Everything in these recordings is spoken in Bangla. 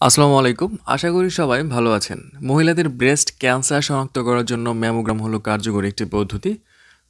আসসালামু আলাইকুম। আশা করি সবাই ভালো আছেন। মহিলাদের ব্রেস্ট ক্যান্সার শনাক্ত করার জন্য ম্যামোগ্রাম হলো কার্যকরী একটি পদ্ধতি।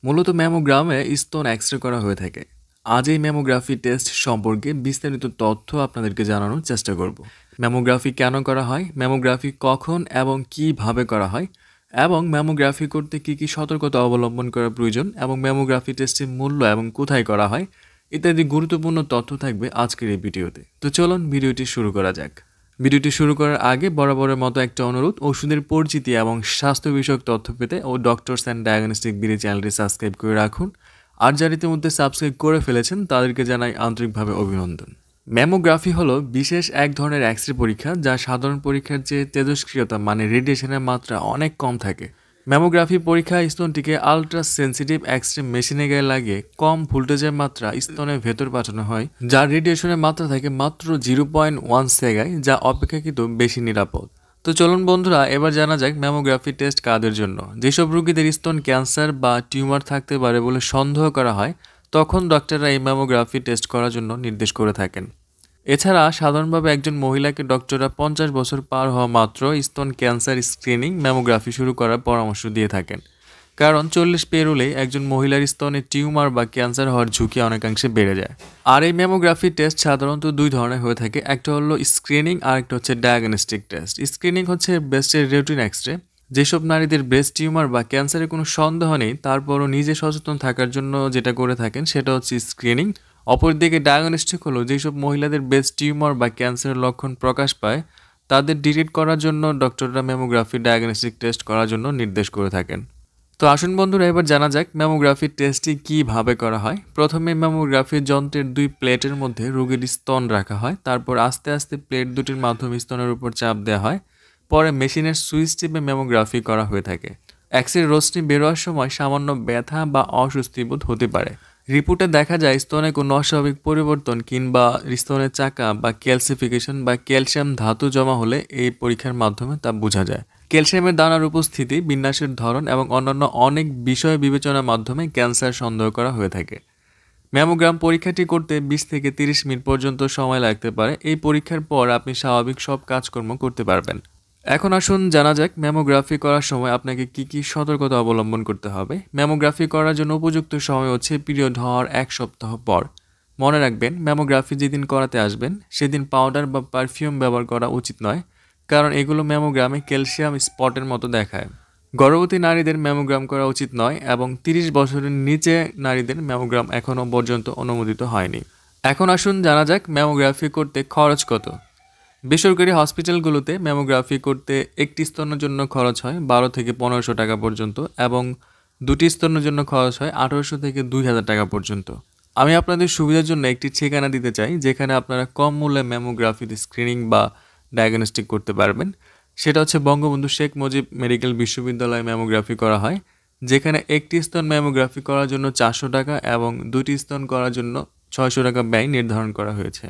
মূলত ম্যামোগ্রামে স্তন এক্স রে করা হয়ে থাকে। আজ এই ম্যামোগ্রাফি টেস্ট সম্পর্কে বিস্তারিত তথ্য আপনাদেরকে জানানোর চেষ্টা করব। ম্যামোগ্রাফি কেন করা হয়? ম্যামোগ্রাফি কখন এবং কীভাবে করা হয়? এবং ম্যামোগ্রাফি করতে কী কী সতর্কতা অবলম্বন করা প্রয়োজন? এবং ম্যামোগ্রাফি টেস্টের মূল্য এবং কোথায় করা হয়? ইত্যাদি গুরুত্বপূর্ণ তথ্য থাকবে আজকের এই ভিডিওতে। তো চলুন ভিডিওটি শুরু করা যাক। ভিডিওটি শুরু করার আগে বরাবরের মতো একটা অনুরোধ, ওষুধের পরিচিতি এবং স্বাস্থ্য বিষয়ক তথ্য পেতে ও ডক্টরস অ্যান্ড ডায়াগনস্টিক বিডি চ্যানেলটি সাবস্ক্রাইব করে রাখুন। আর যারা ইতিমধ্যে সাবস্ক্রাইব করে ফেলেছেন, তাদেরকে জানাই আন্তরিকভাবে অভিনন্দন। ম্যামোগ্রাফি হলো বিশেষ এক ধরনের এক্স রে পরীক্ষা, যা সাধারণ পরীক্ষার চেয়ে তেজস্ক্রিয়তা মানে রেডিয়েশনের মাত্রা অনেক কম থাকে। ম্যামোগ্রাফি পরীক্ষা স্তনটিকে আলট্রা সেন্সিটিভ এক্সরে মেশিনে গায়ে লাগিয়ে কম ভোল্টেজের মাত্রা স্তনের ভেতর পাঠানো হয়, যার রেডিয়েশনের মাত্রা থাকে মাত্র জিরো পয়েন্ট ওয়ান সেগায় যা অপেক্ষাকৃত বেশি নিরাপদ। তো চলুন বন্ধুরা, এবার জানা যাক ম্যামোগ্রাফি টেস্ট কাদের জন্য। যেসব রোগীদের স্তন ক্যান্সার বা টিউমার থাকতে পারে বলে সন্দেহ করা হয়, তখন ডক্টররা এই ম্যামোগ্রাফি টেস্ট করার জন্য নির্দেশ করে থাকেন। এছাড়া সাধারণভাবে একজন মহিলাকে ডক্টররা পঞ্চাশ বছর পার হওয়া মাত্র স্তন ক্যান্সার স্ক্রিনিং ম্যামোগ্রাফি শুরু করার পরামর্শ দিয়ে থাকেন। কারণ চল্লিশ পেরোলে একজন মহিলার স্তনে টিউমার বা ক্যান্সার হওয়ার ঝুঁকি অনেকাংশে বেড়ে যায়। আর এই ম্যামোগ্রাফি টেস্ট সাধারণত দুই ধরনের হয়ে থাকে, একটা হলো স্ক্রিনিং আর একটা হচ্ছে ডায়াগনস্টিক টেস্ট। স্ক্রিনিং হচ্ছে ব্রেস্টের রেটিন এক্সরে। যেসব নারীদের ব্রেস্ট টিউমার বা ক্যান্সারের কোনো সন্দেহ নেই, তারপরও নিজে সচেতন থাকার জন্য যেটা করে থাকেন সেটা হচ্ছে স্ক্রিনিং অপরদিকে ডায়াগনস্টিক হলো যেসব মহিলাদের ব্রেস্ট টিউমার বা ক্যান্সারের লক্ষণ প্রকাশ পায়, তাদের ডিটেক্ট করার জন্য ডক্টররা ম্যামোগ্রাফি ডায়াগনস্টিক টেস্ট করার জন্য নির্দেশ করে থাকেন। তো আসুন বন্ধুরা, এবার জানা যাক ম্যামোগ্রাফি টেস্টটি কীভাবে করা হয়। প্রথমে ম্যামোগ্রাফি যন্ত্রের দুই প্লেটের মধ্যে রোগীর স্তন রাখা হয়, তারপর আস্তে আস্তে প্লেট দুটির মাধ্যমে স্তনের উপর চাপ দেওয়া হয়, পরে মেশিনের সুইচ টিপে ম্যামোগ্রাফি করা হয়ে থাকে। এক্সের রশ্মি বেরোয়ার সময় সামান্য ব্যথা বা অস্বস্তিবোধ হতে পারে। রিপোর্টে দেখা যায় স্তনে কোনো অস্বাভাবিক পরিবর্তন কিংবা স্তনের চাকা বা ক্যালসিফিকেশন বা ক্যালসিয়াম ধাতু জমা হলে এই পরীক্ষার মাধ্যমে তা বোঝা যায়। ক্যালসিয়ামের দানার উপস্থিতি, বিন্যাসের ধরন এবং অন্যান্য অনেক বিষয় বিবেচনার মাধ্যমে ক্যান্সার সন্দেহ করা হয়ে থাকে। ম্যামোগ্রাম পরীক্ষাটি করতে বিশ থেকে তিরিশ মিনিট পর্যন্ত সময় লাগতে পারে। এই পরীক্ষার পর আপনি স্বাভাবিক সব কাজকর্ম করতে পারবেন। এখন আসুন জানা যাক ম্যামোগ্রাফি করার সময় আপনাকে কি কি সতর্কতা অবলম্বন করতে হবে। ম্যামোগ্রাফি করার জন্য উপযুক্ত সময় হচ্ছে পিরিয়ড হওয়ার এক সপ্তাহ পর। মনে রাখবেন, ম্যামোগ্রাফি যেদিন করাতে আসবেন, সেদিন পাউডার বা পারফিউম ব্যবহার করা উচিত নয়, কারণ এগুলো ম্যামোগ্রামে ক্যালসিয়াম স্পটের মতো দেখায়। গর্ভবতী নারীদের ম্যামোগ্রাম করা উচিত নয় এবং তিরিশ বছরের নিচে নারীদের ম্যামোগ্রাম এখনও পর্যন্ত অনুমোদিত হয়নি। এখন আসুন জানা যাক ম্যামোগ্রাফি করতে খরচ কত। বেসরকারি হসপিটালগুলোতে ম্যামোগ্রাফি করতে একটি স্তনের জন্য খরচ হয় বারো থেকে পনেরোশো টাকা পর্যন্ত এবং দুটি স্তনের জন্য খরচ হয় আঠারোশো থেকে দুই হাজার টাকা পর্যন্ত। আমি আপনাদের সুবিধার জন্য একটি ঠিকানা দিতে চাই, যেখানে আপনারা কম মূল্যে ম্যামোগ্রাফিতে স্ক্রিনিং বা ডায়াগনস্টিক করতে পারবেন। সেটা হচ্ছে বঙ্গবন্ধু শেখ মুজিব মেডিকেল বিশ্ববিদ্যালয়ে ম্যামোগ্রাফি করা হয়, যেখানে একটি স্তন ম্যামোগ্রাফি করার জন্য চারশো টাকা এবং দুটি স্তন করার জন্য ছয়শো টাকা ব্যয় নির্ধারণ করা হয়েছে।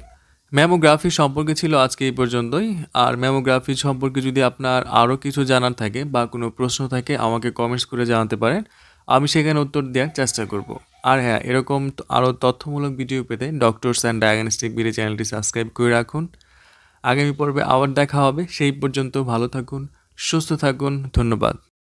ম্যামোগ্রাফি সম্পর্কে ছিল আজকে এই পর্যন্তই। আর ম্যামোগ্রাফি সম্পর্কে যদি আপনার আরও কিছু জানার থাকে বা কোনো প্রশ্ন থাকে, আমাকে কমেন্টস করে জানাতে পারেন। আমি সেখানে উত্তর দেওয়ার চেষ্টা করব। আর হ্যাঁ এরকম আরও তথ্যমূলক ভিডিও পেতে ডক্টরস অ্যান্ড ডায়াগনস্টিক বিডি চ্যানেলটি সাবস্ক্রাইব করে রাখুন। আগামী পর্বে আবার দেখা হবে। সেই পর্যন্ত ভালো থাকুন, সুস্থ থাকুন। ধন্যবাদ।